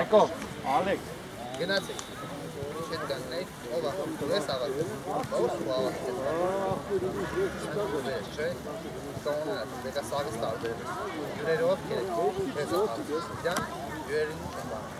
Այկո, Ալեք։ Գնացեք։ Չեք կաննեք, ով է, ես ավարտել։ Ո՞ր ու ավարտել։ Ես չէ։ Կողմը, դեկա սաղից տարբեր։ Յուրերով կերեք։ Ես ավարտել։ Դան յուրերին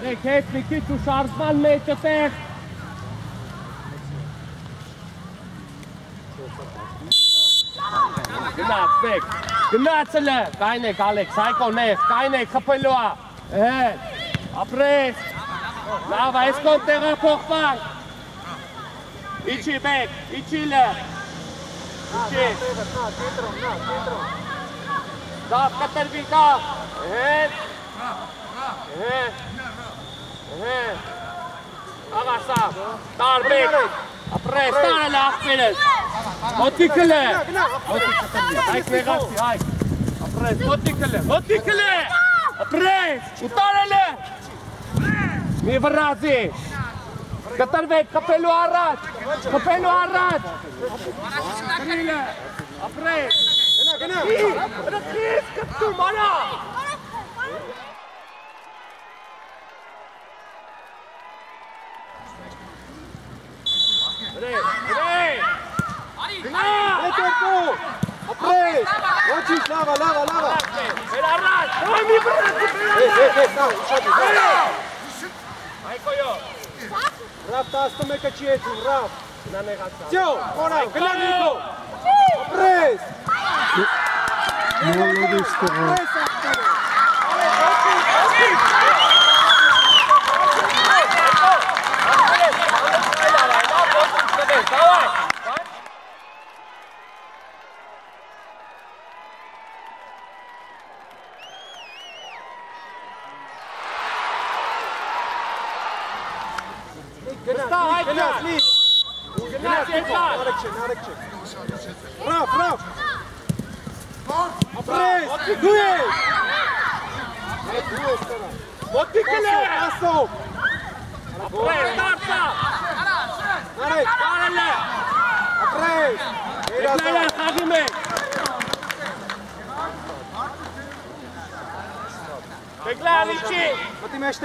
Hey, Kate, we get to Charles Ballet, the best. Մեկ։ Գնացել է։ Կայնեք, Ալեքս, Հայկո նեղ, կայնեք, խփելու է։ Հետ։ Ապրես։ Լավ, այս կողմ տեղափոխվանք։ Իջի մեկ, իջի լը։ Իջի։ Դավ կտրվի դավ։ Հետ։ Հետ։ Հետ։ Աղասավ, տարբեք, ապրես, տարել աղբերս, մոտիկլ է, այք վեղացի, այք, ապրես, մոտիկլ է, մոտիկլ է, ապրես, ու տարել է, մի վրազի, կտրվեք, կպելու առաջ, կպելու առաջ, կրիլ է, ապրես, գնա, գնա, ռխիս կպտում, Hey, watch Lara, Lara, Lara. Hey, hey, hey, stau, ušati, stau. Majko jo. Rav, ta sto me kači je tu, Rav. Na nehaca. Ćeo, ona, gledaj Niko. Pres. Malo ljudi ste. Presa, stane. Давай!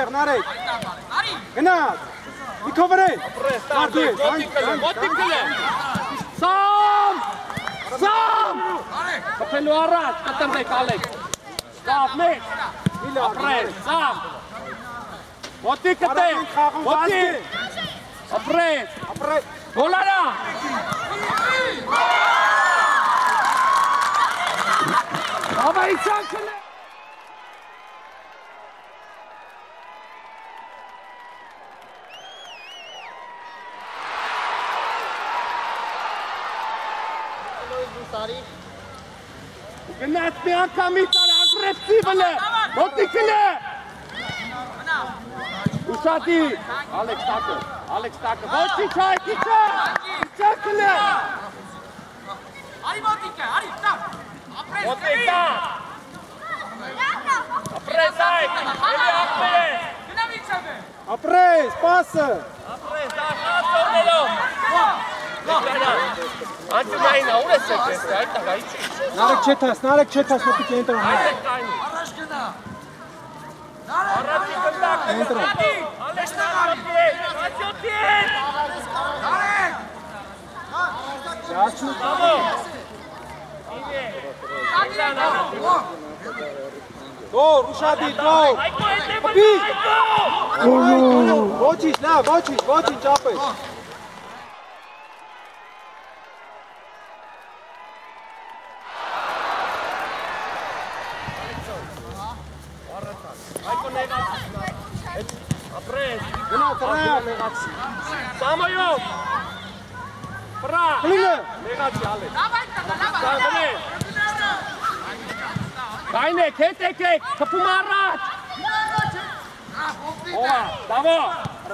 Մտի մեջտեղ նարեկ։ Գնաց։ Նիկո վրեն։ ապրես, Դու տարբեք, ես, մոտիկլ է, այն, այն, մոտիկլ է։ Սամ, սամ, կպելու առաջ, կտրվեք ալեք։ Ստավ մեկ, Իլա, Ավա իցանքն է։ Գնաց մի անգամի տար ագրեսիվն է, մոտիկն է։ Ուշադի, Ալեքս տակը, Ալեքս տակը, ոչի չայ, քիչա, քիչակն է։ Արի մոտիկը, արի, տա։ Ապրես Մոտիկա, ապրես այք, էլի ապրես, Գնա միջև է։ Ապրես, պասը։ ապրես, ախացորներով։ Անջումային ուր ես եկես, այդ տղայի չի։ Նարեկ չեթաս, նարեկ չեթաս, մտի կենտրոն։ Այդ է կայնի։ Առաջ գնա։ Առաջի կնդակ, Կենտրոն։ Արեք։ Ճաչու։ Բաբո։ Ինե։ Գոր, ուշադիր, գոր։ Խփի։ Ոչինչ, լավ, ոչինչ, ոչինչ ապես։ Այկո նեղացի։ Ապրես։ Գնա տրակ։ Նեղացի։ Սամոյով։ Պրա։ Կլինը։ Նեղացի ալե։ Давай, давай. Սամոնե։ Կայնեք, հետ եկեք, թփում առաջ։ Ո՞ա, դավո։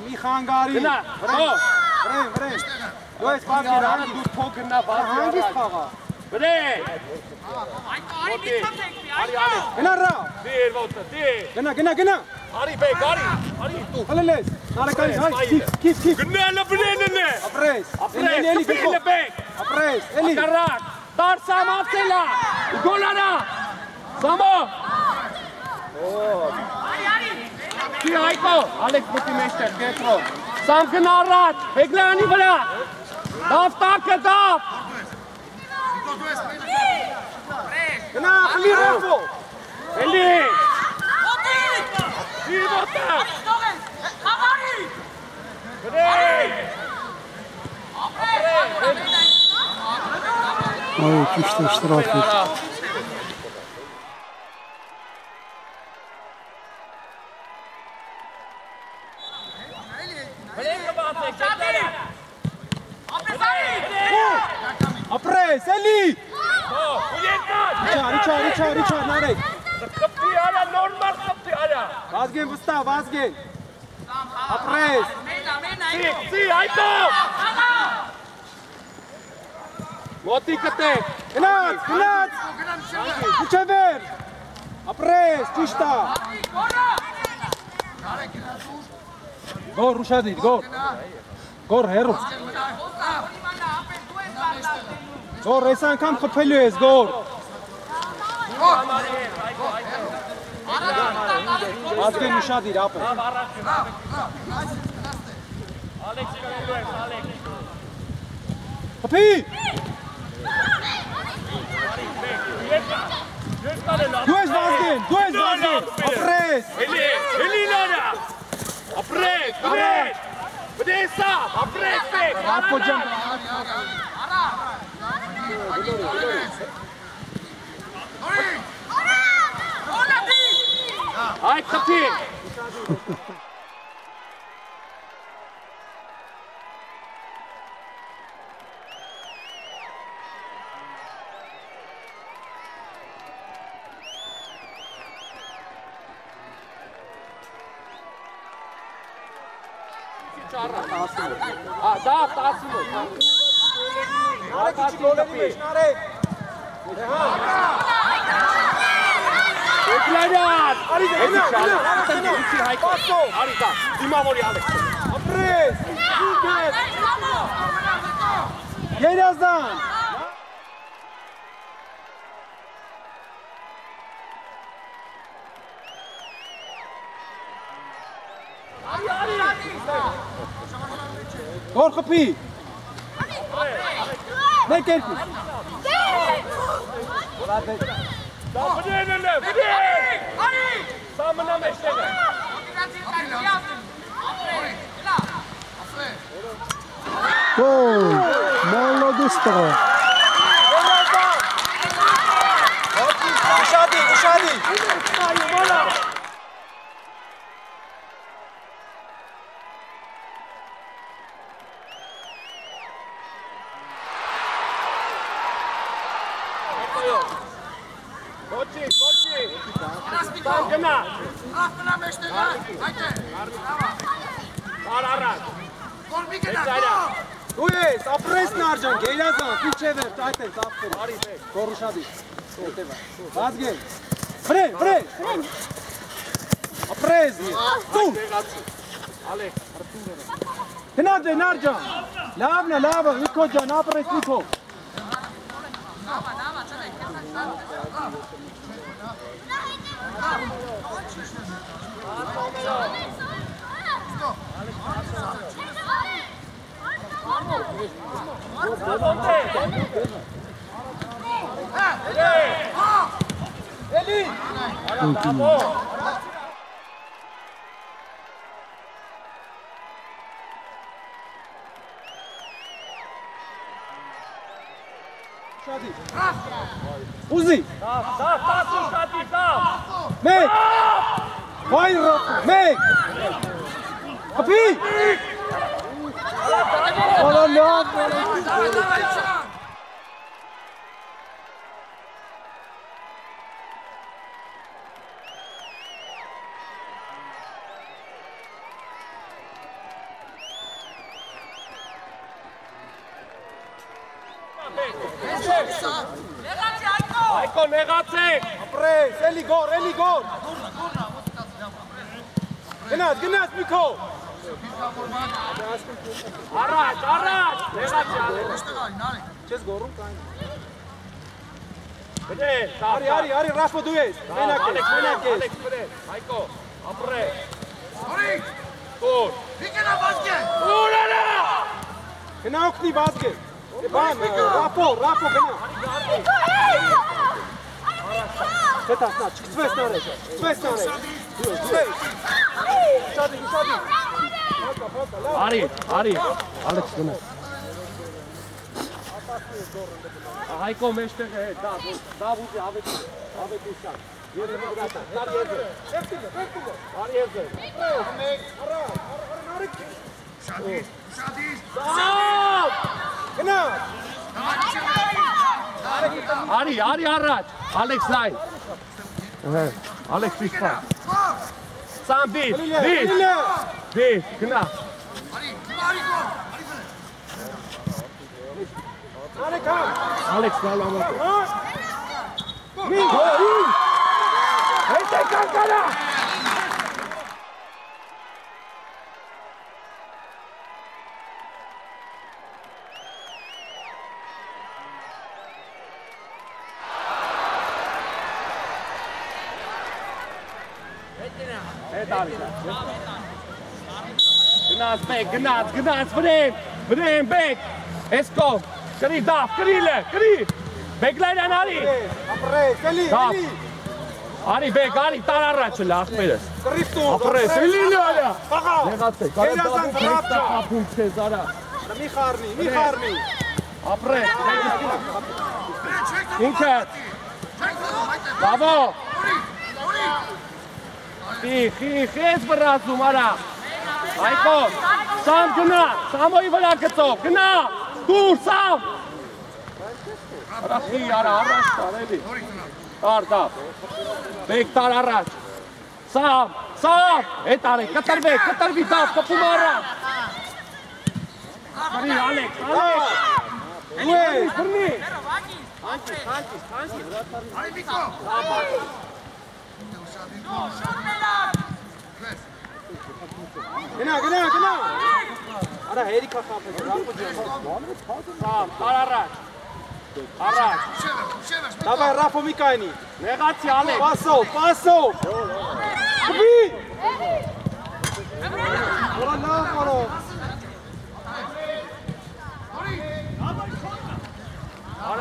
Մի խանգարի։ Գնա, հո։ Վրեն, վրեն։ Դու ես բակի Գնա, հանգի։ դու թող գնա բացի Հանգիստ առաջ։ խաղա։ Բրե։ Արի մի քիչ եկի, Արի, արի։ արի։ Գնա ռա։ Դիր ոտը, դիր։ Գնա, գնա, գնա։ Արի բեկ, արի։ Արի դու։ Հլելես։ Նարեկանի, հայ, քիչ, քիչ, քիչ։ Գնալը բրենն է։ Ապրես։ Ապրես, Էլի, էլի, կպիլը գնա։ բեկ։ Ապրես, էլի։ Կարակ, դարսամ ացելա։ Գոլանա։ Սամո։ Արի, արի։ Չի հայկո, Ալեքս մտի մեջտեղ, կենտրոն։ Սամ գնա առաջ, Բեգլյանի վրա։ Դավ տակը դավ։ Գնա, խլի ռոֆո։ Էլի։ Ոտի։ Չի ոտը։ Ստողես։ Խաղարի։ Բրե։ Ой, ճիշտ է շտրաֆը։ Բրեն կբացեք, Չադի։ դեպները։ Ապրես արի։ Ապրես, էլի։ Հո, Ապրես։ Սի, այո։ սի, Խաղա։ Մոտի կտեք։ Գնաց, գնաց։ վեր։ Ապրես, ճիշտ է։ Գորա։ Գոր ուշադիր, գոր։ Գոր հերո։ Գոր այս անգամ խփելու ես, գոր։ Վազգեն ուշադիր, ապր։ Ալեքս կնելու ես, Ալեքս։ Խփի։ Երկար։ Երկար է լավ։ Դու ես վազգեն, դու ես վազգեն։ Ապրես։ Էլի, էլի լարա։ Ապրեք, բրեք։ Բդեսա, ապրեք բեք։ Ապո ջան։ Գոլադի։ Այ խփի։ Ա, դա 18։ Արեք գոլերի մեջ նարեկ։ Էկլարյան։ Արի գնա, գնա, Գնա, գնա։ Հայկո։ Արի դա։ Դիմավորի Ալեքս։ Ապրես։ Գեր։ Երազան։ Գոր խփի։ Մեկ երկու։ Դա բնենն է, բնեն։ Արի։ Սամնա մեջտեղ է։ Գոլ։ Մոլոդուս տղա։ Ուշադի, ուշադի։ Ոչի, ոչի։ Սամ գնա։Ար առաջ։ Էջարա։ Դու ես, ապրես նարջան, գերազան, քիչ է վեր, այդ է, ծախսել։ Արի, գոր ուշադի։ Որտեվա։ Վազգեն։ Վրե, վրե։ Ապրես։ Դու։ Ալեք։ Գնա դե նարջան։ Լավն է, լավը, Նիկո ջան, ապրես Նիկո։ Շատի։ Ուզի։ Դավ, դավ, դավ, Continua. Shadi. Ah! Վայ ռոք։ Մեկ։ Կպի։ Օլա լավ։ Եղացի Առաջ, առաջ։ Նեղացի ալեք։ Չես գորում կային։ Բրե, դավ, Արի, արի, արի, Ռաֆո դու ես։ Մենակ ես, մենակ ես։ Ալեք, բրե։ Այկո, ապրե։ Տուր։ Տուրերը։ Գնա օգնի բազգե։ Բան, Ռաֆո, Ռաֆո գնա։ Հետա, նա, չկծվես նարեջ, չկծվես նարեջ։ Շատի, շատի։ Արի, արի։ Ալեքս գնա։ Հայկո մեջտեղ է, դա, դա ուզի ավետի, ավետի շատ։ Երևի գնա, դա երևի։ Էստիգը, էստիգը։ Արի եզը։ Սավ! Գնա։ Արի, արի առաջ։ Ալեքս լայն։ Հա, Ալեքս իսպա։ Սամ բիտ, Լիլե, բիտ, լիլե։ բիտ, գնա։ Արի կամ։ Ալեքս լալ ամոթ։ Հա։ Մի, հոյ։ Հետե կանկանա։ Հետ արի։ Մեկ, գնաց, գնաց, վրեն, վրեն, բեք, էսկո, կրի դավ, կրիլը, կրի, բեկլայրան արի, Ապրես, էլի, էլի։ արի բեք, արի տար առաջը լախպերս, Կրիստո։ ապրես, էլի լալա, Աղա։ նեղացեք, Երազան կարա դրապ դա չա։ ապում քեզ արա, Մի խառնի, մի խառնի։ ապրես, ինքը, բավո, խի, խի, խես վրացում արա, այկո, սամ գնա, սամոյի վրա գծով, գնա, դուր, սամ, արա խի արա, առաջ տար, էլի, տար, տար, բեք տար առաջ, սամ, սամ, էտ արեք, կտրվեք, կտրվի տավ, կպում առաջ, Արի, Ալեք, Ալեք, Դու ես։ բռնի, Գնա, գնա, գնա։ Արա հերիքա խափես, Ռաֆո ջան։ սամ, տար առաջ, առաջ, Դավայ Ռաֆո մի կայնի։ նեղացի Ալեք, Պասո, պասո։ Կբի։ Որա լավ որո։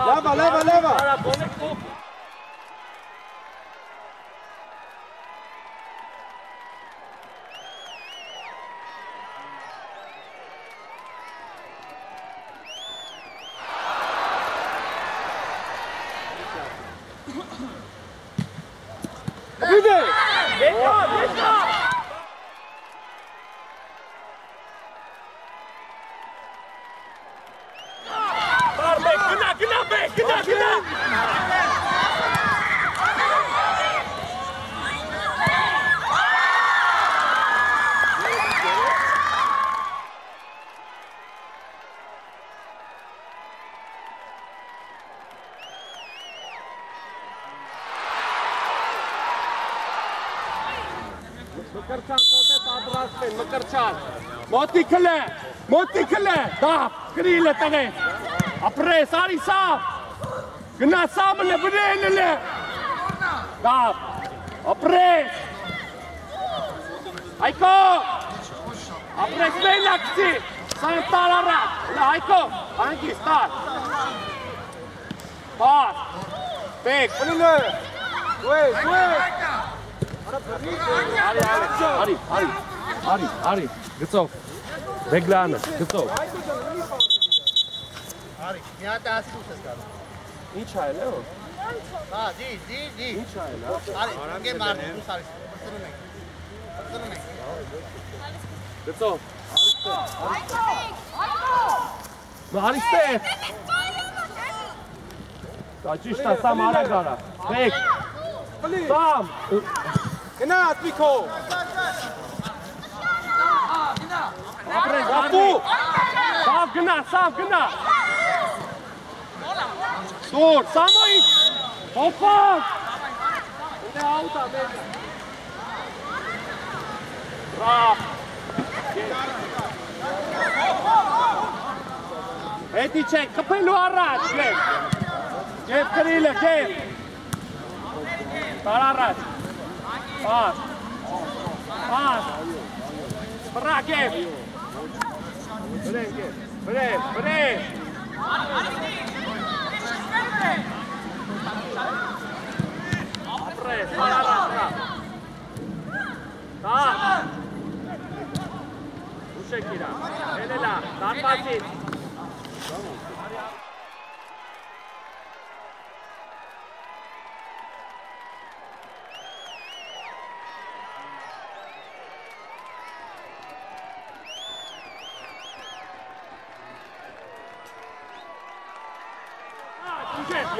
Լավա, լավա, լավա։ արա բոնեք դու, Բիդե։ Եկա, եկա, Տար մեկ, գնա, գնա մեկ, գնա, գնա, Մկրչան կոտե պատրաստեն, մկրչան։ Մոտի քլե, մոտի քլե, դապ, գրիլը տղես։ Ապրես, արի սավ։ Գնա սամը բրելը լե։ Դապ, ապրես։ Այկո։ Ապրես մելակցի։ Սան տար առաջ։ Լա, այկո, անկի, ստար։ Պար։ Բեք, Բնինը։ Դու ես, դու ես։ Արի, արի, արի, արի, արի, գծով, բեգլանը, գծով, Արի, մի հատ ասում ես կարող։ Ինչ ա էլ, հո։ Հա, դի, դի, դի։ Ինչ ա էլ, հա։ Արի, ընկե մարդ, դու սարի։ Բծնում ենք։ Բծնում ենք։ Գծո։ Մարիստե։ Դա ճիշտ է, սամ արագ արա։ Պլի։ սամ։ Գնաց Միկո։ Ապրես, Ապու։ Սամ գնա, սամ գնա։ Դուր, սամոյի։ Հոպակ։ Դե աուտա մեկ։ Բրավ։ Հետի չէ, կպելու առաջ, գեվ։ Գեվ կրիլը, գեվ։ Տար առաջ։ Պաս։ Պաս։ Բրա, գեվ։ Վրեն, գեվ։ Վրեն, վրեն։ Ապրես, տար առաջ, բրա։ Տար։ Ուշեք իրա։ Հելելա, դարպացից։ Ուշեք,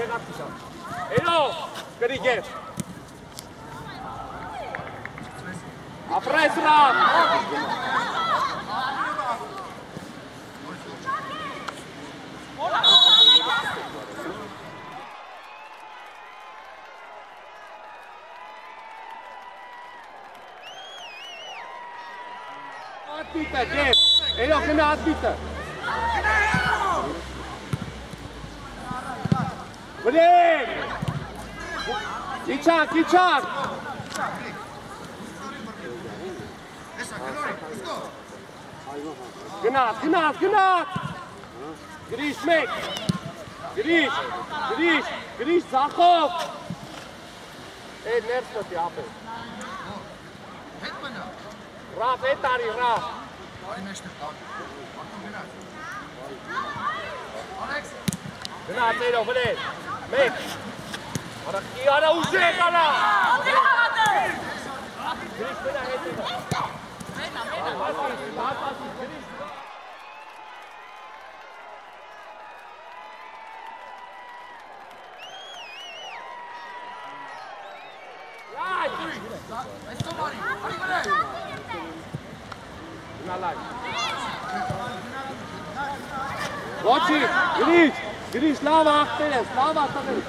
եղած իշա։ Էլո, կրիգև։ Ապրես ռամ։ Ատիտը, գեվ։ Էլո, գնա ատիտը։ Վրեն։ Իչակ, իչակ։ Գնաց, գնաց, գնաց։ Գրիշ մեկ։ Գրիշ, գրիշ, գրիշ ցախով։ Է ներս մտի ապե։ Ռաֆ, է տարի, ռաֆ։ Գնաց երո, վրեն։ Մեկ։ Արա, ի արա ուժեք արա։ Գրիշ մենա հետ է։ Բասի, բասի, գրիշ։ Գնա լայ։ Ոչի, գրիշ, գրիշ, լավ ախտեր ես, լավ ախտեր ես։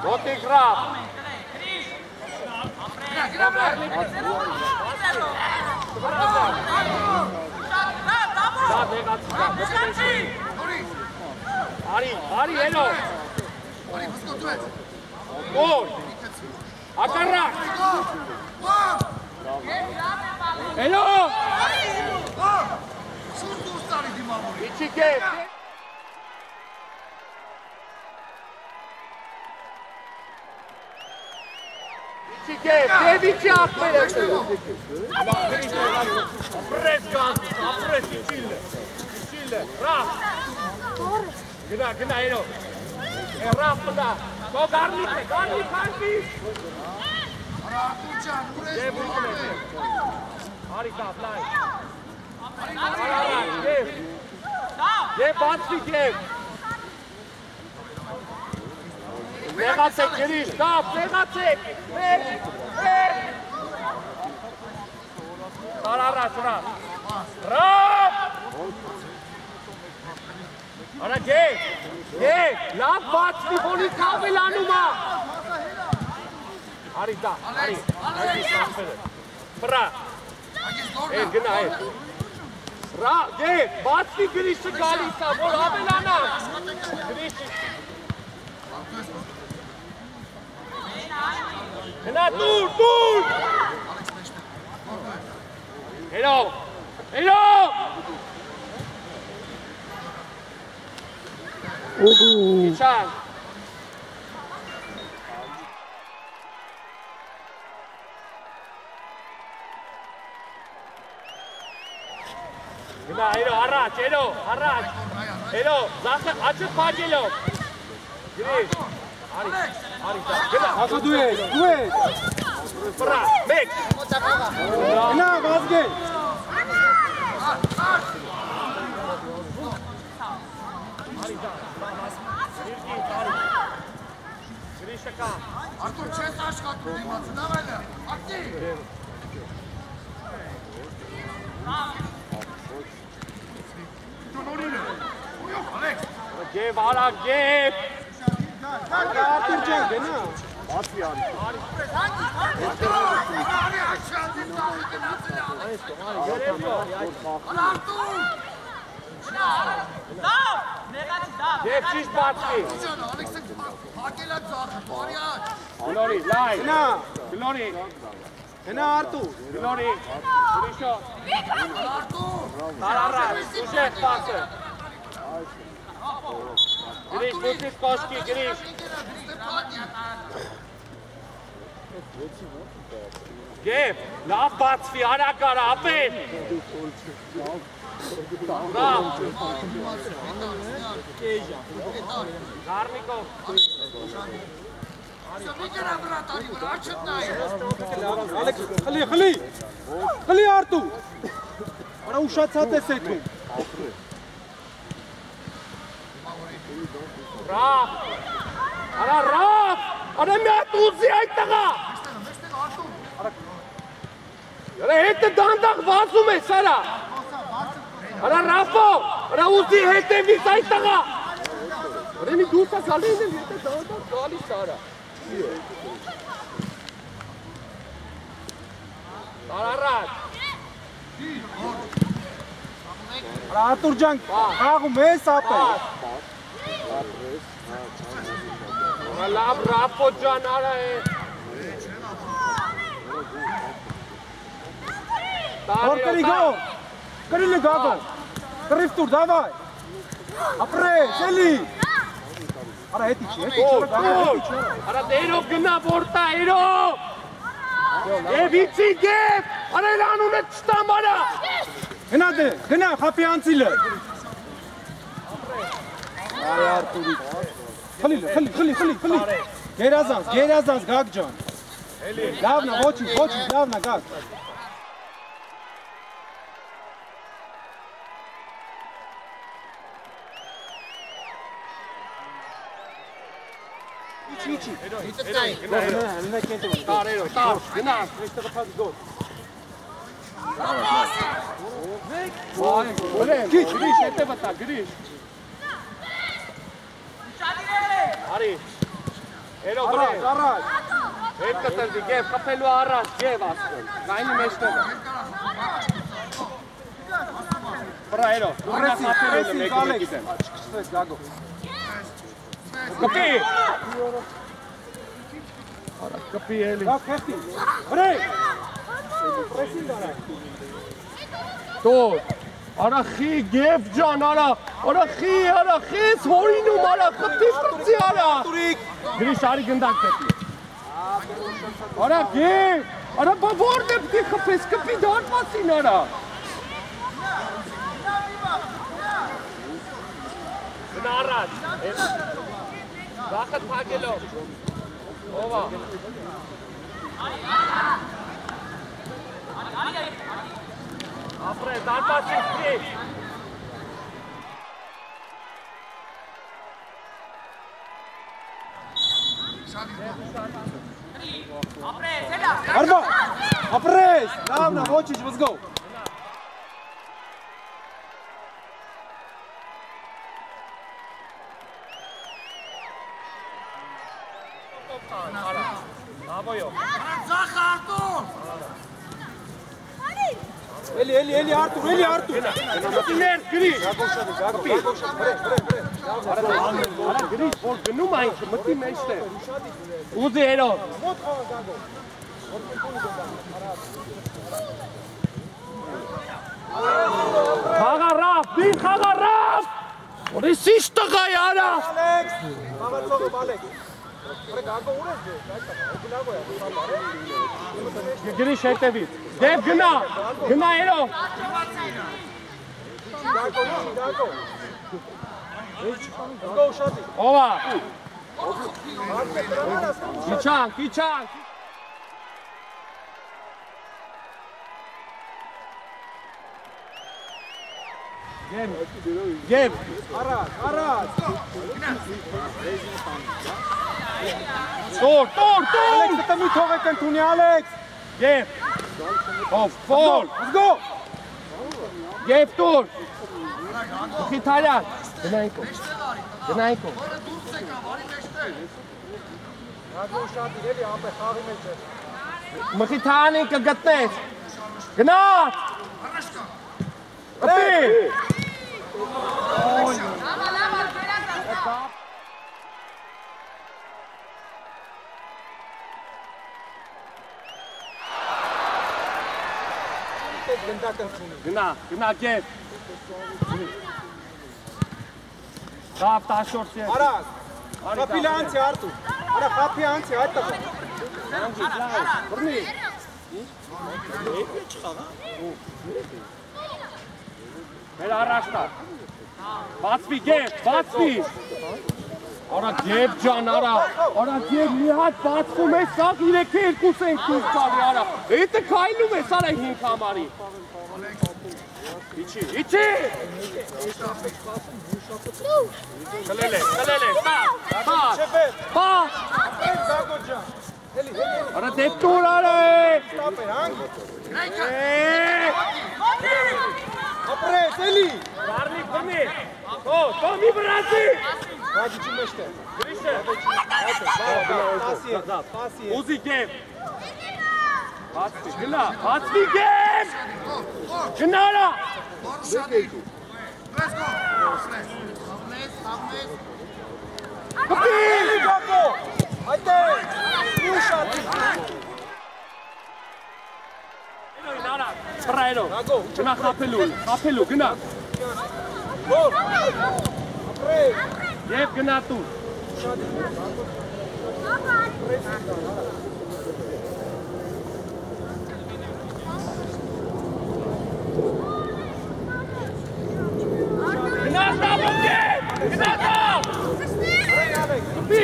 Ոտի գրավ։ Դա դեղացի, դա դեղացի։ Արի, արի, ելո։ Գոլ։ Ակարակ։ Ելո։ Իչի կետ։ Իչի կետ, դեվիչի ախմեր է։ Ապրես գանց, ապրես իչիլը։ Գնա, գնա, ելո։ Է ռավ մնա։ Գո գարնիք է, գարնիք հարկի։ Դև ուղն է։ Արի կապ, լայն։ Արարար, դև։ Դև բացվի դև։ Նեղացեք գրիշ, կապ, նեղացեք։ Մեկ, մեկ։ Տար առաջ, ռավ։ Ռավ։ Արա գեկ, գեկ, լավ բացվի, բոնի կավելանում ա։ Արի դա, արի, արի սամպերը։ Պրա, է գնա է։ Ռա, գեկ, բացվի գրիշը գալիս ա, որ ավելանա։ Գրիշը։ Գնա դուր, դուր։ Հերո, հերո։ Օհո։ Չան։ Գնա, այրո, առաջ, այրո, առաջ։ Այրո, զախը աչը փաջելով։ Գրիշ։ Արի, արի, դա, գնա, Ախա դու ես, դու ես։ վրա, մեկ։ Գնա, Վազգեն։ Գրիշը կա։ Արտուր չես աշխատում դիմացը, դավայլը, ակտիվ։ Գեվ, արա, գեվ։ Արտուր ջան, գնա։ Գեվ ճիշտ բացի։ Հակելա ծախը, բարյաչ։ Գլորի, լայ։ Գնա։ Գլորի, Գնա Արտուր։ գլորի։ Գրիշո, Արտուր։ տարարա, ուժեղ պասը։ Գրիշ, մուտից կոշկի, գրիշ։ Գեվ, լավ բացվի, արագ արա, ապեն։ Լավ, Գարնիկով, Մի գրա վրա տարի վրա, աչըտ նայ։ Ալեքս, խլի, խլի։ Խլի Արտուր։ Արա ուշացած ես եկում։ ռապ, արա ռապ, արա մի հատ ուզի այդ տղա։ Արա հետը դանդաղ վազում ես, արա։ Արա ռապո, արա ուզի հետևից այդ տղա։ Արա մի դուրս գալին էլ հետը դանդաղ գալիս արա։ Տարարած, Արա Արտուր ջան, խաղում ես ապել։ արա լավ ռապո ջան արա է։ Որ կրի գո։ Գագո։ Կրիվ տուր, դավայ։ Ապրես, էլի։ Արա հետի չի, հետի չի, Արա դերով գնա որտա, երով։ Եվ իցի գեվ, արա էլ անունը չտամ արա։ Գնա դե, գնա խապի անցիլը։ Արի Արտուրի։ Խլի, խլի, խլի, խլի, խլի։ Գերազանց, գերազանց գագ ջան։ Լավնա, ոչինչ, ոչինչ, լավնա գագ։ Իչի, իչի։ Գնա, գնա կենտրոն։ Տարերով, տար, գնա։ Այստեղ փակ գոլ։ Ուրեմ, գրիշ, հետը վտա, գրիշ։ Արի։ Առաջ, վրե, առաջ։ հետ կտրվի, գև, կպելու առաջ, գև ասկոն, կայնի մեջտեղը։ Վրա երով, ուղնա Պրեսի, կապելը պրեսի, մեկի մեկի Ալեքս։ դեմ։ Չկշտես գագո։ Կպի։ Արա, կպի էլի։ Գագ քեֆտի։ Վրե։ Պրեսին դարա։ Դոր, արա խի, գև ջան, արա, արա խի, արա խիս, հորինում, արա, խտի խծի, արա։ Տուրիկ։ Գրիշ, արի գնդակ կպի։ Արա գև, արա բա որն է պտի խպես, կպի դարպասին, արա։ Գնա առաջ, վախըտ պագելով, ովա։ Ապրե, դարպասին պտի։ Արմա։ Ապրես։ Լավնա, ոչինչ, let's go։ Աբոյո։ Ծախը Արտուր։ Էլի, էլի, էլի Արտուր, էլի Արտուր։ վրե, վրե, վրե։ Արա գրիշ, որ գնում այն մտի մեջտե։ Ուզի երով։ Մոտ խաղ գագո։ Խաղարավ, դին խաղարավ։ Որից ի՞նչ տղա է արա։ Ալեքս, խաղացողը Ալեքս։ Ուրեք ագո ուր ես դու, այստեղ, գնագո է, սալարը։ Գրիշ հետևից։ Դեպ գնա։ Գնա երո։ Գագո, գագո։ Գո ուշադի։ Ովա։ Արկե դրան ասում։ Քիչան, քիչան։ Եվ Եվ Արած, արած։ տոր, տոր, տոր։ Ալեքսը տմի թողեք ընդունի Ալեքս։ Եվ Ով ֆոլ։ Let's go։ Եվ տոր։ Խիթարյան։ Գնայինք։ Գնայինք։ Գագո ուշադի, էլի ապե խաղի մեջ է։ Մխիթանին կգտնես։ Գնաց։ Ապի։ Լավա, լավա, վերակա։ Այդ գնդակը ընդունի։ Գնա, գնա կեվ։ Դավ տաշորս է։ Արած։ Խապիլը անցի արտու։ Արա խապի անցի այդ տղա։ Բռնի։ Մեր առաջտա։ Բացվի գեվ, բացվի։ Արա գեվ ջան, արա, արա գեվ մի հատ բացվում է, սա 3-2 ենք դուրս գալի, արա։ Էտը քայլում է, սարա 5 համարի։ Իչի, իչի։ Կլել է, կլել է, ստա, ստա, Շեֆեր, ստա։ այդ Գագո ջան։ Էլի, էլի, Արա դեպ տուր արա է։ ստապ է, հանգ։ Է, Ապրես, էլի։ Բարնի բնի։ Օ, տոմի վրացի։ Գագիչի մեջտե։ Գրիշը։ Տասի է, տասի է։ Ուզի գև։ Բացվի, գնա, բացվի գև։ Գնարա։ Let's go. Համնես, համնես։ Կպի։ Գագո։ Այդտեղ։ Մի ուշադի։ Էնոյն արա։ Սպրայրո։ Գագո, Գնա խապելու, խապելու, գնա։ գոր։ Ապրես։ Եվ գնա տու։ Գնա ստապ գև։ Գնա ստապ։ Կպի։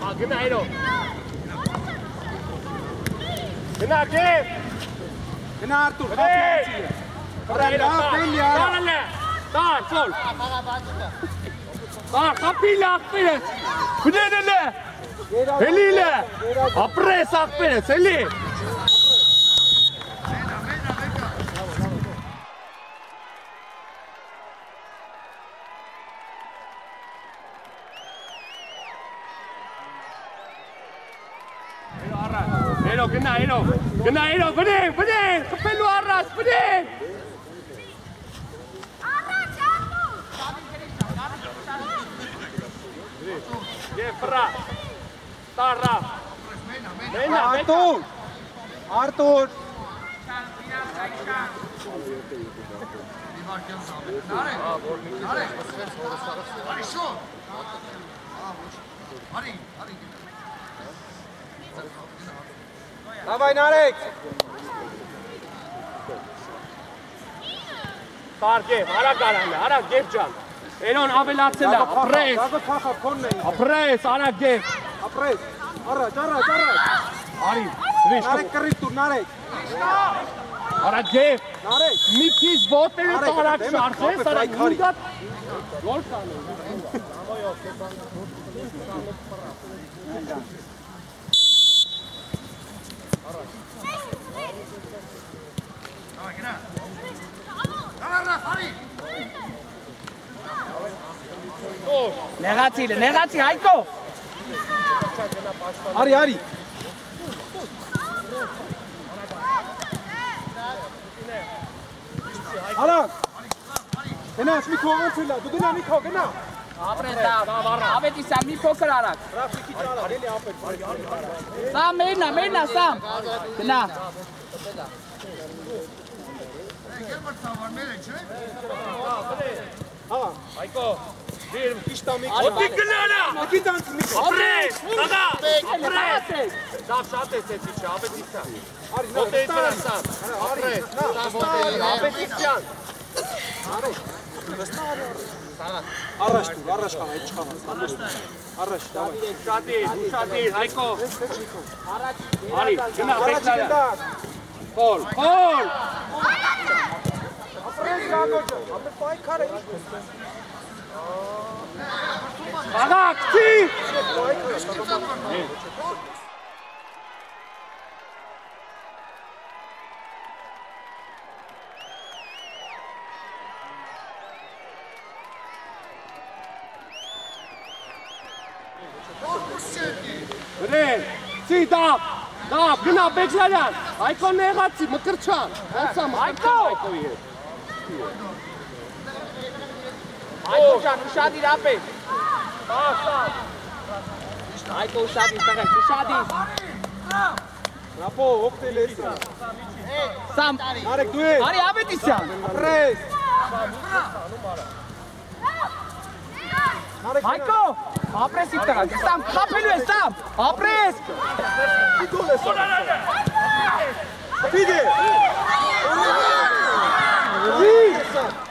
Ա գնա այրո։ Գնա գև։ Գնա Արտուր, խապի անցի է։ Այրո, Բելի արա։ Դարալը։ Դար, ֆոլ։ Դար, խապիլ ախպերես։ Բնենելը։ Հելիլը։ Ապրես ախպերես, հելի։ Էրո գնա, էրո։ Գնա, էրո, բնեն, բնեն, խփելու առաջ, բնեն։ Եվ վրա։ Տարա։ Մենա, մենա։ Արտուր։ Արտուր։ Արի շո։ Արի, արի։ Давай Նարեկ։ Տարգև, արա կարանը, արա գև ջան։ Էրոն ավելացել է, ապրես, Գագո փախա քոնն է։ ապրես, արա գև։ Ապրես։ Առաջ, առաջ, առաջ։ Արի, դրիշ, Նարեկ կռի տուր, Նարեկ։ արա գև։ Նարեկ։ Մի քիչ ոտերը Արեք, տարակ դեմը, շարժես, կապը արա պայքարի։ նույնգատ գոլ կանեն։ Նեղացի, նեղացի Հայկո։ Արի, արի։ Արակ։ Գնաս մի քո անցելա, դու գնա մի քո, գնա։ Ավետիսյան մի փոքր արագ։ Ռաֆ մի քիչ արավ, էլի ապեր։ Սամ մերնա, մերնա Սամ։ Գնա։ մեր է, չէ։ Հա, Հայկո, դիր քիչ տա մի Ոտի գնալա։ քիչ տանց մի Ապրես, դադա։ Ապրես։ Դա շատ է ցեցի չէ, ապետիցիան։ Արի, նա դրասան։ Ապրես, դա ոտի ապետիցիան։ Առաջ դու, առաջ խաղա, այդ չխաղա։ Առաջ, դավայ։ Շատի, շատի, Հայկո։ Արի, գնա, Առաջ բեկնալա։ գնա։ Խոլ, խոլ։ Ապրես գագոջը, ապեր պայքարը ինչ։ Բաղակ, չի։ Գրեն, չի դապ, դապ, գնա Բեջարյան, Հայկո նեղացի, մկրչան, հացա Հայկո, Հայկոի հետ։ Այո, ջան, ուշադիր ապեր։ Տակ, տակ, Այո, ուշադիր, տղեկ, ուշադիր։ Ռապո, օգտել ես։ Սամ, Արեք դու ես։ արի Ավետիսյան։ Ապրես։ Արեք Հայկո, ապրես իմ տղա։ Սամ, խափելու ես, Սամ։ Ապրես։ Ֆիդե։ Արա Բեգլարյան։ Սամ, արի։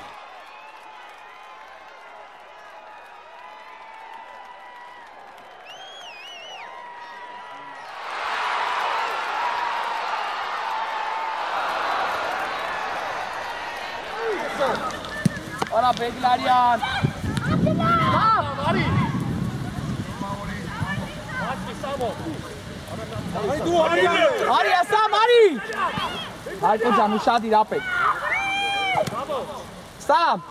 Աչքի սամո։ Արի դու արի։ արի, Սամ, արի։ Հայկո ջան, ուշադիր ապեր։ Սամ,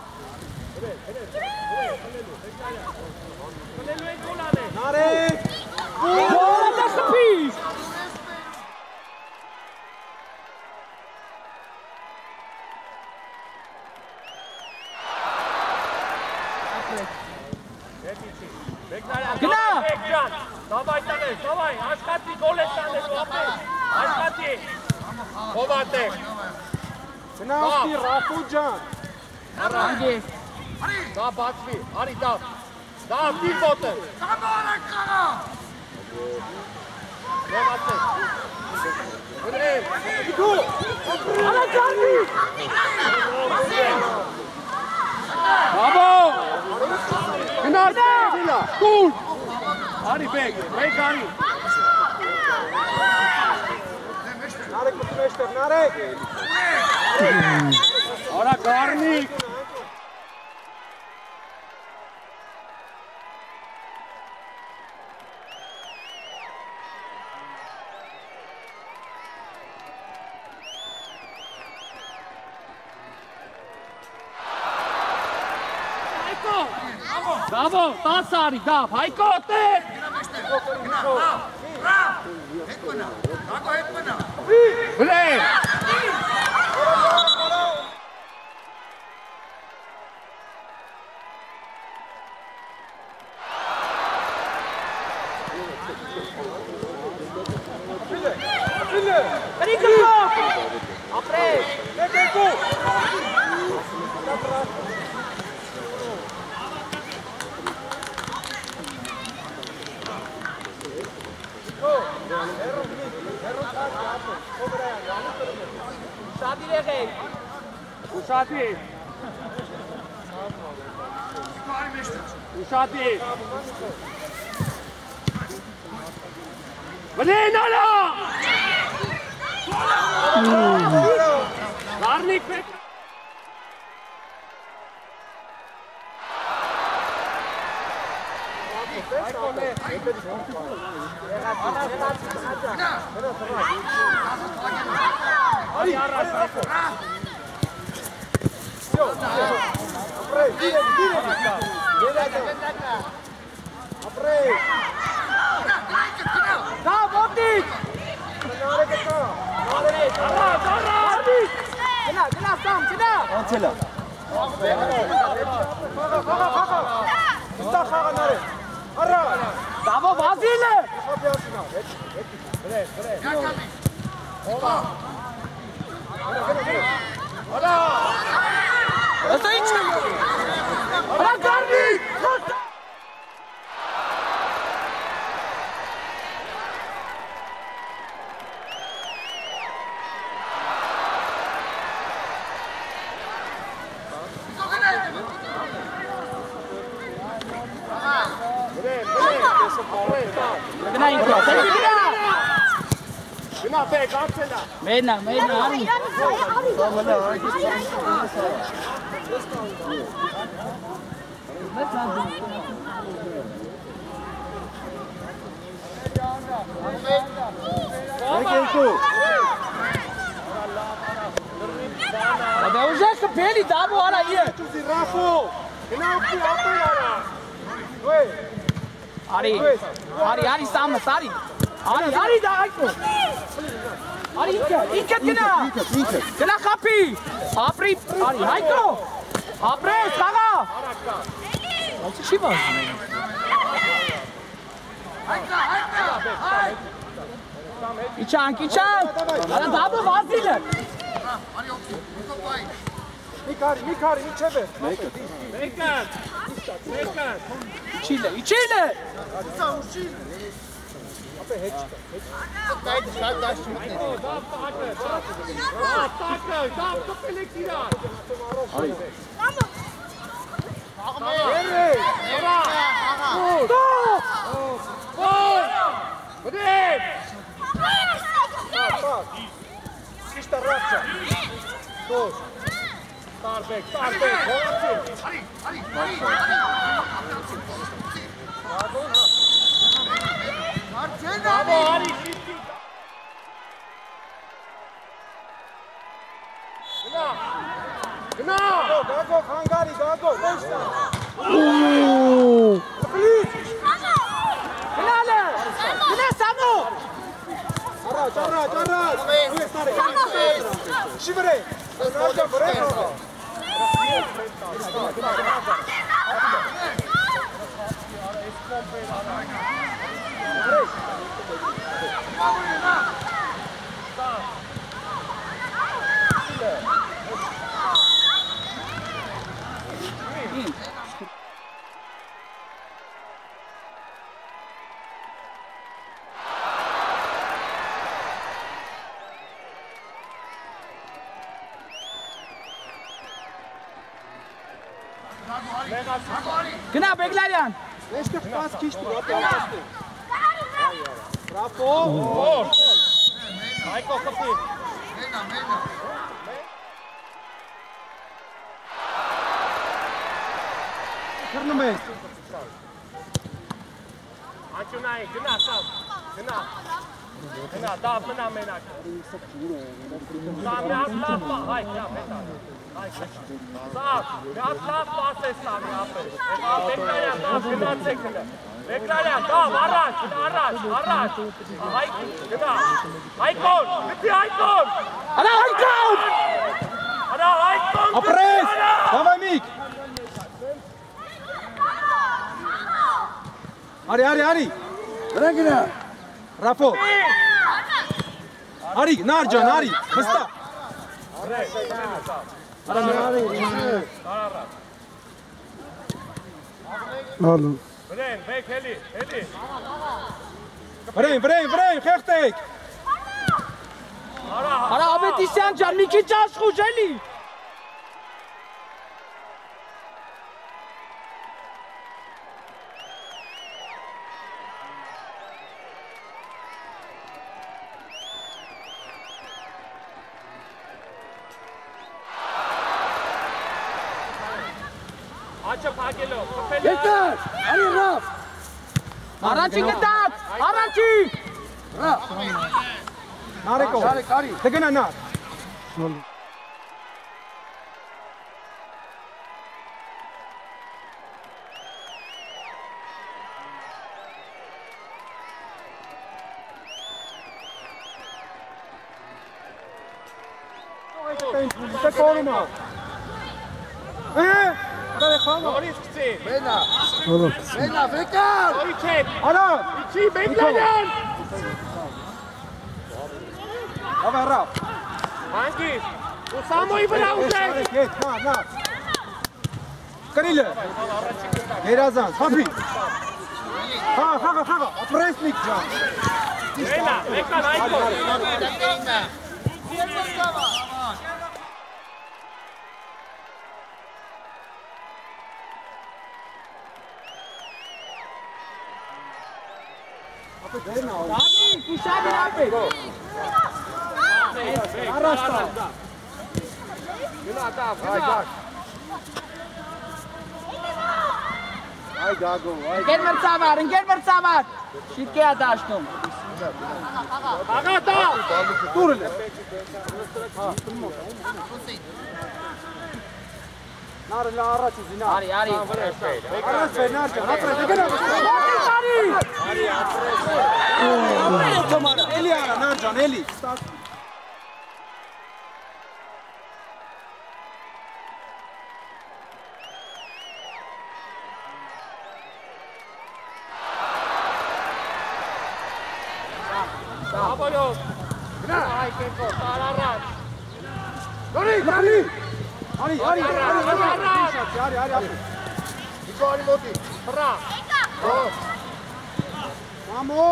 Արեք։ որը խփի։ Գնա։ Բեկջան, դավայ տանես, դավայ, աշխատի գոլ է տանելու ապեր, աշխատի։ Հովատե, Գնա Ռաֆու ջան։ Անգես։ դա բացվի, արի դա, դա դիր ոտը, Տամարակ խաղա։ նեղացե։ Գրեն, Արա ջանի։ բաբո, գնար բեկիլա, կուլ, արի բեկ, բեկ արի, Արեք մտի մեջտեղ, նարեք։ արա գարնիկ, Հայկո, Բաբո, տաս արի, դավ, Հայկո, տեր, Հետ մնա։ Հակո հետ մնա։ Բրեն, Բերի գլխով։ Ապրես։ Մեկ երկու։ Շատիր եղեք։ ուշատի, ուշատի, Բրեն, ալա, Գարնիկ պետք Արի առաջ հայկո Ապրես, դիրեք, դիրեք։ Երակա։ Ապրես։ Դա ոտիկ։ Նարեք կա։ Ապրես։ Առաջ, առաջ Գնա, գնա Սամ, գնա։ Անցելա։ Ստա խաղանարը։ Արա։ Դավո Վազիլը։ Խոբյասինա։ Ըստ ինչ։ Արա գարնի։ Գնա ինքն։ Գնա։ Գնա բեք, ացելա։ Մենա, մենա, արի։ Մեկ երկու։ Դա ուժը կփելի դավո արա իե։ Ուզի Ռաֆո։ Գնա ուքի ապել արա։ Ոե։ Արի։ Արի, արի սամը, արի։ Արի, արի դա այդո։ Արի ինքը, ինքը գնա։ Գնա խապի։ Ապրի, արի, հայկո։ Ապրես, խաղա։ Ոնց չի բաժնում։ Իչանք, իչանք։ Արա դաբը վազիլը։ Մի քարի, մի քարի, ինչև է։ Մեկը։ Մեկը։ Իչիլը, իչիլը։ Այդ շատ դաշտ չունի։ Դա տակը, դա տակը, դա կպելեք իրար։ Երե։ Ոյ։ Բդեր։ Ճիշտ է Ռաֆչա։ Դոս։ Տարբեք, տարբեք, հողացի։ Բաբո, արի շիտի։ Գնա։ Գնա։ Գագո խանգարի, գագո, ոչ դա։ Ու Գնալը։ Գնա սամո։ Առաջ, առաջ, առաջ։ Ուես տարի։ Շիվրե։ Ռաֆչա վրե խաղա։ Գնա Բեգլարյան։ Մեջտեղ պաս քիչ դու, ապա։ Ռաֆո։ Հայկո խփի։ Քրնում ես։ Անջունայի, գնա սամ։ Գնա։ Գնա, դա մնա մենակ։ Սամի ասլավ պա, հայ, դա մետա։ Հայ, սամ, դա լավ պաս է սամի ապել։ Եղա Բեկլարյան, դա գնացեք գնա։ Բեկլարյան, դա առաջ, առաջ, առաջ։ Հայ, գնա։ Հայկոն, գտի հայկոն։ Արա հայկան։ Արա հայկոն։ Ապրես։ Դավայ միք։ Արի, արի, արի։ Վրա գնա։ Ռաֆո։ Արի, նարջան, արի, վստա։ Ալու։ Վրեն, բեք հելի, հելի։ Վրեն, վրեն, վրեն, խեղտեք։ Արա, Արա Աբետիսյան ջան, մի քիչ աշխուժ էլի։ Առաջի գտած, առաջի։ Նարեկո։ Արի, արի։ Դե գնա նար։ Դե կորումա։ Է, դա է խաղը։ Նորից գցի։ Մենա։ Մենա, վեկար։ Ոյչետ, Արա, իջի Բեգլանյան։ ավա Ռաֆ։ Հանգիստ։ Ու Սամոյի վրա ուժեք։ Հետ, նա, նա։ Կրիլը։ Երազան, խափի։ Հա, խաղա, խաղա, ապրեսնիկ ջան։ Մենա, եկան այդքով։ Առաջ Գնա դավ, գնա։ Այ գագո, այ Ընկեր մրցավար, ընկեր մրցավար։ Շիտկի է դաշտում։ Աղա դավ։ դուրը։ Նարը լա առաջ ուզի նա։ Արի, արի։ Առաջ վեր նար ջան, ապրես, գնա։ Էլի արա, նար ջան, էլի։ Աբոյով։ Գնա, այ կենքով, տար առաջ։ Լորի, լորի։ Արի, արի, արի, Արի, արի, արի, արի, արի, արի։ Իջո արի մոտի։ Հրա։ Մամո։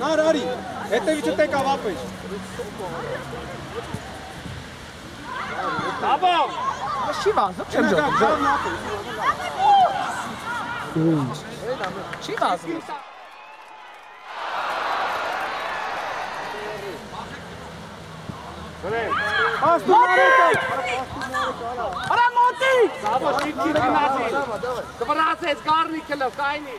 Նար արի։ Ապեր։ Աբո։ Չի վազում, չեմ ջոկում։ Չի վազում։ Աս դու արի։ Արա մոտի։ Աբո շիթի գնացի։ Կվրացես կարնիքը լավ, կայնի։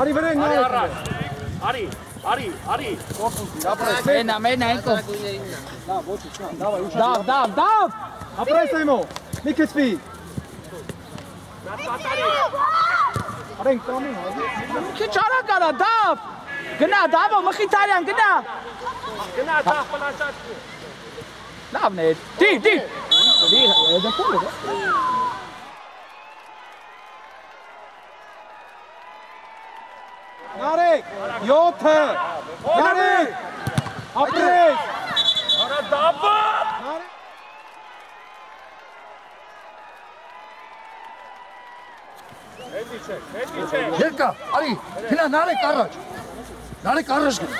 Արի վրեն Արի նար։ առաջ։ Արի, արի, արի։ Մենա, մենա, ինքո։ Լավ, ոչ, նա, դավայ, ուշ։ Դավ, դավ, դավ։ Ապրես այմո։ Մի քցվի։ Արեն կամին, հա։ Քիչ արագ արա, դավ։ Գնա, դավո, Մխիթարյան, գնա։ Գնա, դավ պլանշատ։ Լավն է։ Դի, դի։ Դի, դա փոքր է։ Նարեկ, 7-ը։ Նարեկ։ Ապրես։ Արա Նարեկ։ Հետի չէ, հետի չէ։ Երկա, արի, գնա նարեկ առաջ։ Նարեկ առաջ գնա։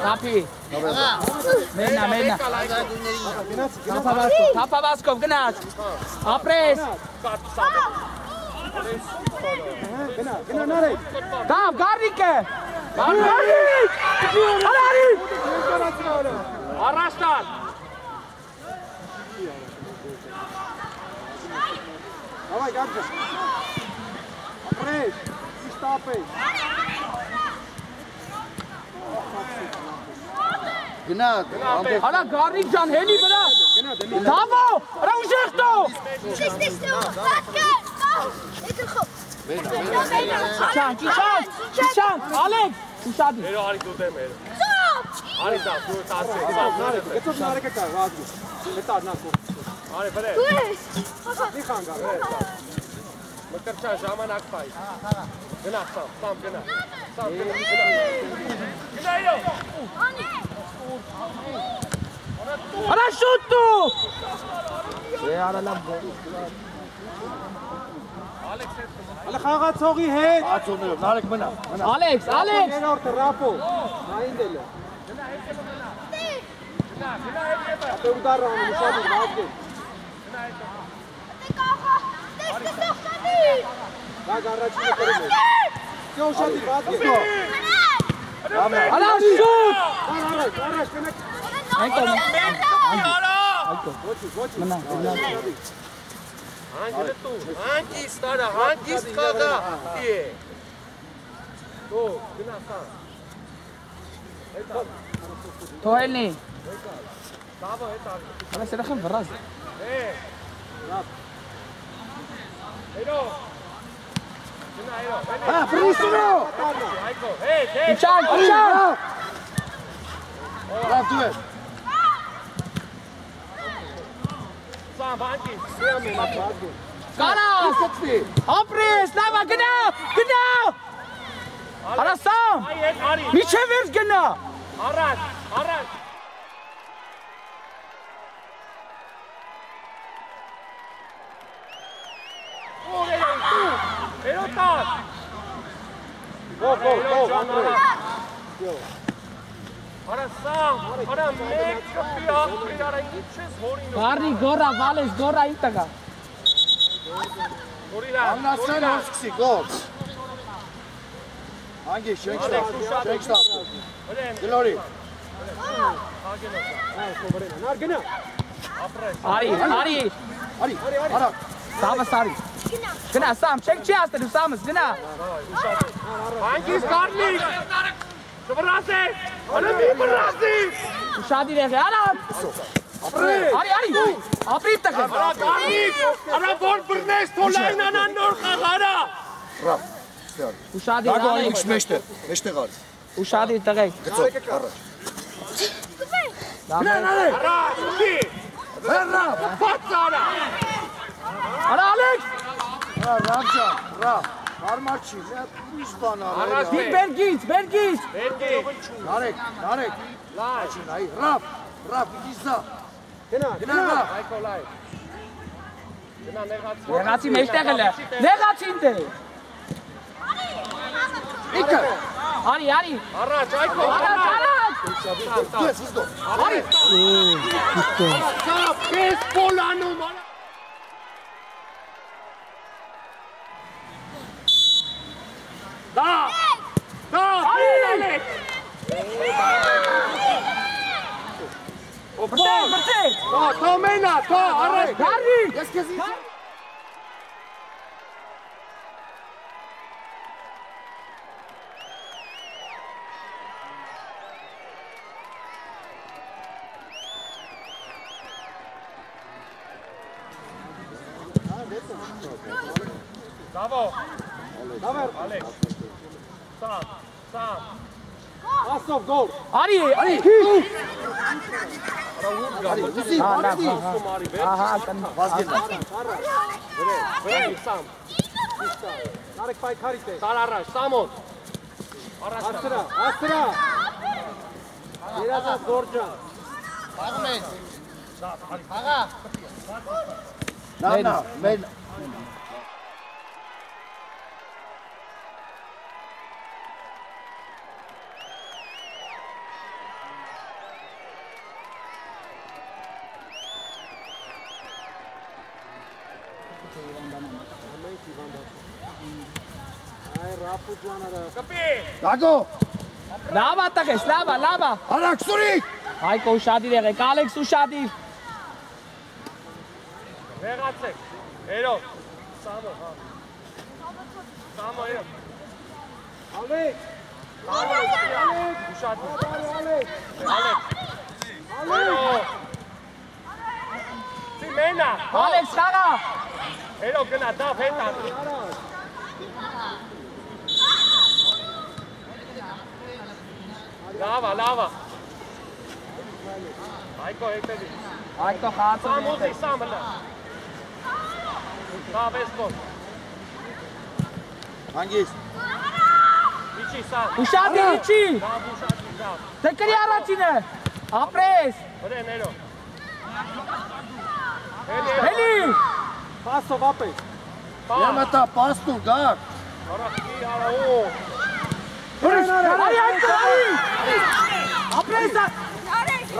Թափի։ Մենա, մենա։ Թափավասկով, թափավասկով գնաց։ Ապրես։ Գնա, գնա նարեկ։ Դավ, գարնիկը։ Գարնիկ։ Արարի։ Առաջ տան։ Давай, գանջը։ Ապրես։ Ճիշտ ապես։ Գնա, ամբողջ Արա գարնիկ ջան, հելի վրա։ Գնա, դեմի։ Դավո, արա ուժեղ տո։ Չիչան, չիչան, չիչան, Ալեքս, ուշադի։ Երո արի դու դեմ էր։ Արի դա, դու տասի։ Նարեկ, գծով նարեկը կա, վազգի։ Հետա նա կո։ Արի վրե։ Մի խանգա։ Մկրճա ժամանակ պայ։ Գնա, սամ, սամ գնա։ Սամ գնա, գնա։ Գնա իո։ Արա շուտ դու։ Է արա լավ։ Հələ խաղացողի հետ։ ացոներով նարեկ մնա։ Ալեքս, Ալեքս։ Երորդը ռապո։ Նայնդելը։ Ապե ուդար անում, ուշադիր, վազգի։ Գագ առաջինը կրում է։ Դե ուշադիր, վազգի։ Արա շուտ։ Առաջ, առաջ, կնեք։ Արա։ Մնա, մնա։ Հանգիստ դու, հանգիստ արա, հանգիստ խաղա։ Դի։ Դու գնա սամ։ Թողելնի։ Դավո հետ արի։ Արա սերախն վրազ։ Է։ Երո։ Գնա Հա, ֆրիսնո։ Այկո, հետ, հետ։ Իչան, իչան։ Լավ դու ես։ Սամ, բանկի, սիամ եմ ակա։ Կարաս։ Ստի։ Ապրես, լավա գնա, գնա։ Արա սամ։ Այ հետ արի։ Միջև վերջ գնա։ Առաջ, առաջ։ Երոտար։ Գոլ, գոլ, գոլ։ Արա սամ, արա մեկ կպի աղբի, արա ինչ ես հորինում։ Բարի գորա, վալես գորա ինտակա։ Հորիրա, Աննասան հոր սկսի, գոլ։ Անգի, շենք ստա, շենք Հորեն, Գլորի։ Նար գնա։ Արի, արի։ Արի, արա։ Սամը սարի։ Գնա, սամ, չեք չի աստելու, սամս, գնա։ բանկիս կարլիկ։ Շվրասե, արա մի բրասի։ Ուշադիր եղե, արա։ Արի, արի։ Ապրի տղե։ Արա կարլիկ, արա որ բրնես թոլայն անա նոր խաղարա։ Ռավ։ Ուշադիր, Դագո արի։ ալիքս մեջտեղ, մեջտեղ արի։ Ուշադիր տղե։ Գծով, առաջ։ Արա, ուտի, Հեռա։ բաց արա։ Արա Ալեքս։ Հա, Ռավ ջան, Ռավ։ Հարմար չի, մի հատ ուրիշ բան Առաջ արա։ Դիք բերգից, բերգից։ Բերգի, Նարեկ, նարեկ։ լայ, Նայ, Ռավ, Ռավ, իջա։ Գնա, Գնա այկո լայ։ Գնա նեղացի։ Նեղացի մեջտեղ էլ է։ Նեղացին դե։ Իքը։ Արի, արի։ Առաջ, այկո, Արա, առաջ։ Դու ես ուստո։ Արի։ Սա քեզ պոլանում արա։ Դա։ Դա, արի։ Բրտե, բրտե։ Դա, թոմենա, թո, առաջ։ Գարի։ Ես քեզ իջա։ Bravo, Դավեր, Ալեքս։ Սամ, սամ։ ասով գոլ։ Արի, արի։ Դուսի, հա, Սումարի վեր, Ահա, կն։ Վազգեն։ վեր, սամ։ Նարեկ պայքարի տես։ Սար առաջ, սամոն։ Առաջ։ Աստրա, աստրա։ Երազած գորջան։ Նա, նա, մեն։ ռապու ջանարա։ Կպի։ Դագո, Լավա տղես, լավա, լավա։ արագ սուրի։ Հայկո ուշադիր եղեք, Ալեքս ուշադիր։ Վերացեք։ Հերո։ Սամո, հա։ Սամո, հերո։ Ալեկ, Ալեքս, ուշադիր։ Ալեկ։ Ալեքս։ Հերո։ Սիմենա։ Ալեքս խաղա։ Հերո գնա, դա հետա։ Լավա, լավա։ Այկո հետևի։ Հայկո խաղացը։ Սամոզի, սամը։ Լավ, էսկոն։ Հանգիստ։ Իչի, սամ։ Ուշադիր իջի։ Լավ, ուշադիր, լավ։ Դեկրի առաջինը։ Ապրես։ Վրեն, հերո։ Հելի։ Պասով ապես։ Յամատա պաստու գար։ Արախի, արաու։ აი აი აი აპრესა ალექს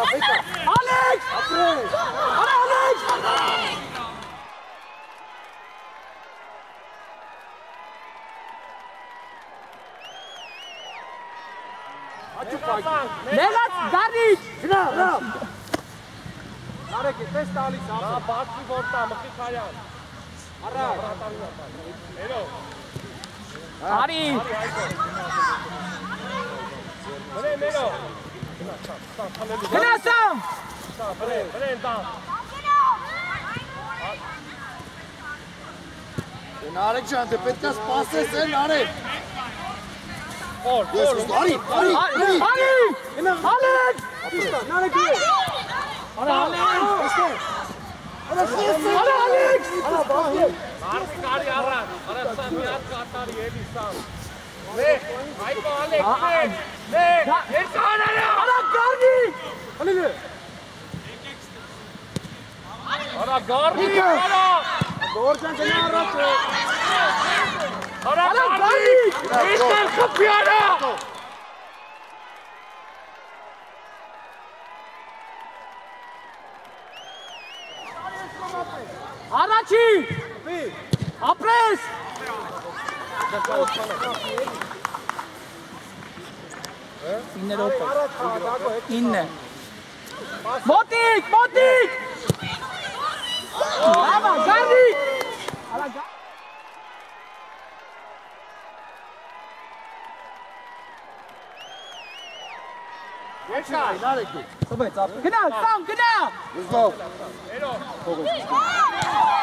ალექს აპრეს არა ალექს მეგაც დარიჩ რა რა არეკი ეს დალის ამ ბაცი ვორტა მხი ხარიან არა ელო Արի։ Վրեն, հերո։ Գնասամ։ Սա, վրեն, վրեն տա։ Նարեկ ջան, դե պետք է սպասես էլ Նարեկ։ Օր, Ես օր, ուզում արի, արի, արի։ Արի! Ալեք! Իշտա, նարեկ դու։ Արա Ալեք! Արա խես։ Արա Ալեք! Արա բաղ։ Արս կարի առած, արա սա միատ կատարի էլի սամ։ Նե, այկո ալեք, նե, նե, երկան արա, Արա գարնի! Հալիլը։ արա գարնի, արա, Գորջան գնա առաջ։ արա գարնի, իստեր խպի արա։ Առաջի! Ապրես! Ինը րոպե։ Ինը։ Մոտիկ, մոտիկ! Լավա, գարնի! Արա գա- Գնա, սամ, գնա! Ուզով։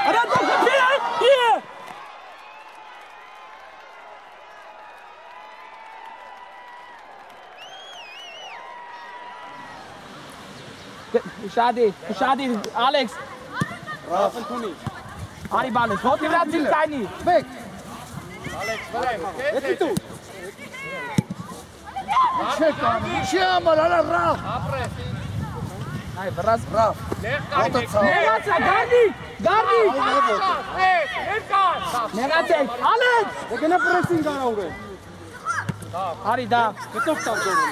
Արա դու գնա! Hier! Շադի, շադի, Ալեքս, Ռաֆ ընդունի։ արի բալես, ոտի վրա ծիլ կայնի։ Մեկ։ Ալեքս, վրայ, Էդի դու։ Չէ կան, չի համար, արա ռավ։ ապրես, Այ, վրաս, Ռավ։ նեղ կայնեք, Ներացա, գարնի, գարնի, նե, երկան, ներացեք, Ալեքս, Դե գնա պրեսինգ արա ուր է։ արի դա, Գտով տալ դուրը։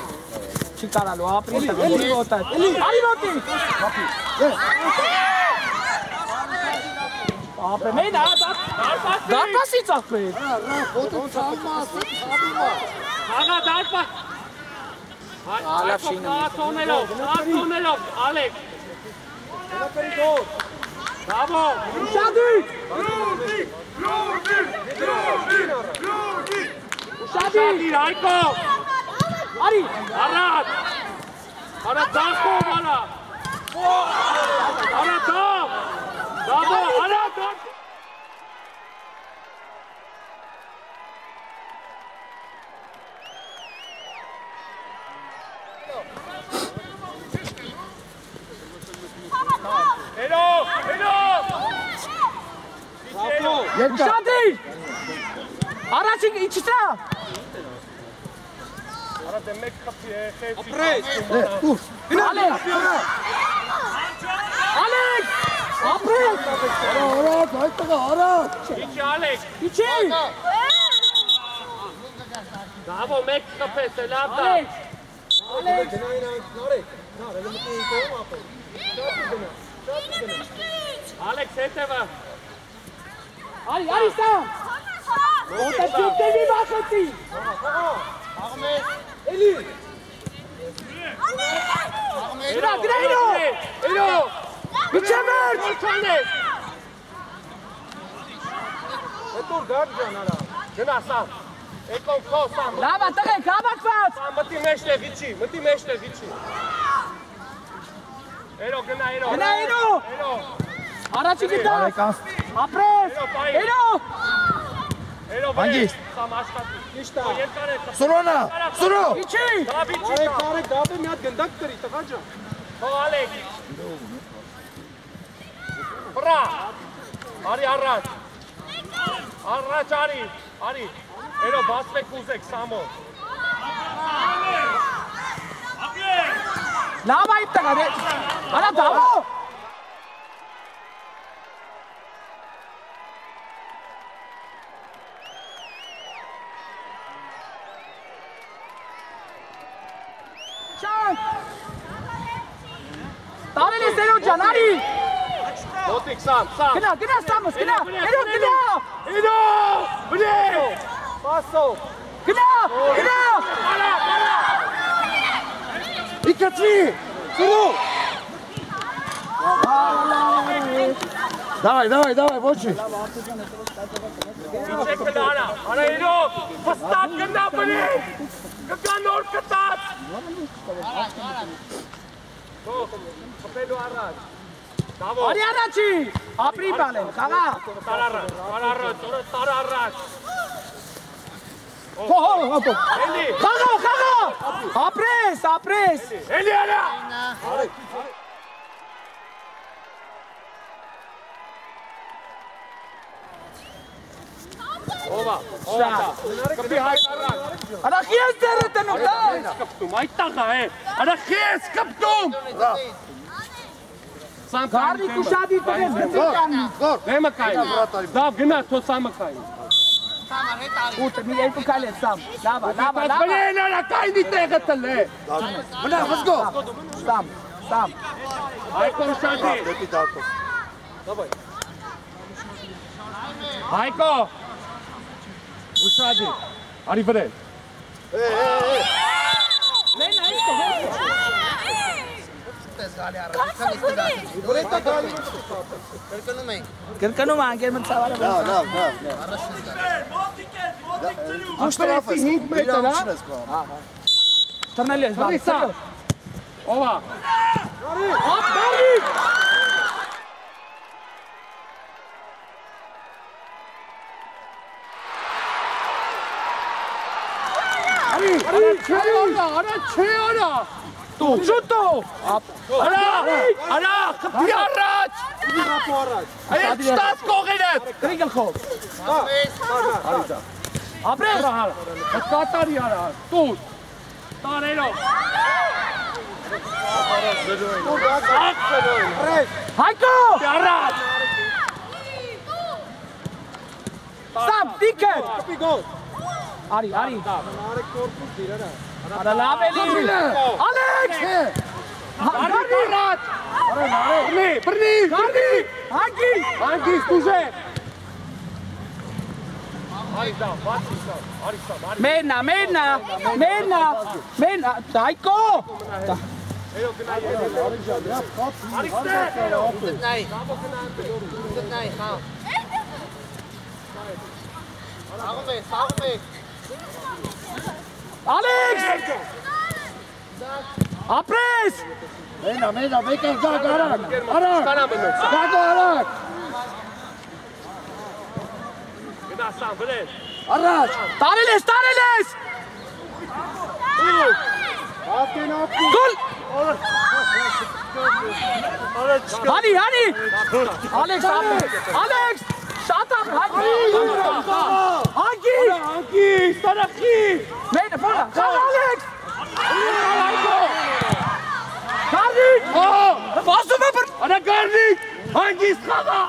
չի կարալու, ապրի, էլի ոտա, արի ոտի։ Ապրե, մեն, ա, դա, դարպասի ծախպեր։ Ռավ, ոտը ցամաս, ցամիմա։ Աղա դարպա։ Ալեքս, տոնելով, տոնելով, Ալեք, Գնա պերի գոր։ բաբո, Շադի, շադի, շատի, այկո, արի, Արad! Արա դախով արա! Արա դախ! Բաբո, արա դախ! Ռաֆո։ Երկա։ շադի, առաջի իչիսա, Արա դե մեկ խփի է, խեցի։ Ապրես։ Ուր։ Ալեք, Ալեք, ապրես, Արա, արա, այդ տղա, արա։ Իչի Ալեք, իչի, դավո մեկ խփես, է լավ դա։ Ալեք, Ալեք, Գնային այն նարեկ։ Նար, elə մտնի կողմ ապը։ Շատի գնա։ Շատի գնա։ Ալեքս հետևը։ արի, արի սա, ոտա ճուկտերի բախեցի, Էլի։ գրա, գրա իրո, Էլո, իչե վերջ, Որքանես։ Հետո գար ջան արա։ Գնա սամ։ Եկո քո սամ։ լավա տղեք, հավակված, Սամ մտի մեջտեղ իջի, մտի մեջտեղ իջի։ Էլո գնա էլո։ գնա իրո, Էլո, առաջի գտա, ապրես, Էլո, բայ։ իրո, էլո վեր։ Սուրոնա, սուրո։ իչի, Դավիճի Նարեկ, սամ։ նարեկ, դաբը մի հատ գնդակ կրի, տղա ջան։ Քո Ալեք։ Բրա։ Արի առաջ։ Առաջ արի, արի։ Էլո բացվեք ուզեք սամո։ լավա իմ տղա, դե, արա դավո, Stalili Seno Janari! Dotik sam, sam! Genau, genau, Samus, genau! Edo, genau! Edo! Bitte! Passo! Genau, genau! Balla, balla! Ika tri! Suru! Давай, давай, давай, Бочи! Ичек педана! Ана, Edo! Поставь, когда, блин! Կկա նոր կտած։ Թող, խպելու առաջ։ Արի առաջի։ Ապրի բալեն, խաղա։ Տարարած, տարարած, օրը տարարած։ Հո հո հո։ Էլի, Խաղա, խաղա։ Ապրես, ապրես։ էլի արա։ Ովա, ովա։ Կպի հայ կարած։ Արա քիես դերը տնու դա։ Կպտում, այդ տաղա է։ Արա խես կպտում։ Սամ Գարի կուշադի տես դեպքան։ Դեմը կային։ Դավ գնա թո սամը կային։ Ուտը մի երկու քայլ է սամ։ Լավա, լավա, լավա։ Բլեն արա կայնի տեղը տլե։ Մնա, վզգո։ Սամ, սամ։ Հայկո շադի։ Դեպի դակով։ Հայկո։ Ուշադի։ Արի վրեն։ Լեն այս կողմ։ Տես գալի առաջ, քանի ստացի։ Դու էտա գալի։ Կրկնում ենք, Կրկնում անգեր մտ ծավալը։ Լավ, լավ, լավ։ առաջ ստացի։ Աշտարեցի 5 մետր, Արի, արի, չէ արա, արա, չէ արա։ Դու, շուտո։ Արա, արա, կպի առաջ։ Ապո առաջ։ Այդ ստաս կողերը։ Գրի գլխով։ Ապրես։ Կատարի արա, դու։ Տարերով։ Հայկո։ Առաջ։ Սամ, տիկեր։ Կպի գոլ։ Արի, արի։ Արեք կորպուս դիրանա։ Արա լավ էլի։ Ալեքս։ Արի առաջ։ Բռնի, բռնի, բռնի։ Հագի։ Անգիս դուժե։ Արի դա, բացի դա։ Արի դա, արի։ Մենա, մենա, մենա, մենա, Հայկո։ Ալեքս։ Ապրես։ Մենա, մենա, մեկը գա գարակ։ Արակ։ Կանա մնոց։ Գա արակ։ Գնա սամ, վրեն։ Առաջ։ Տարել ես, տարել ես։ Ասկեն ապի։ Գոլ։ Հանի, հանի։ Ալեքս, ապրես։ Ալեքս։ Շատ ամ, հագի։ Հագի։ Անգիս, տարախի։ Մենա, ֆորա։ Խաղ Ալեքս։ Կարի։ Օ, Ասում եմ բր։ արա գարնիկ։ Անգիս խաղա։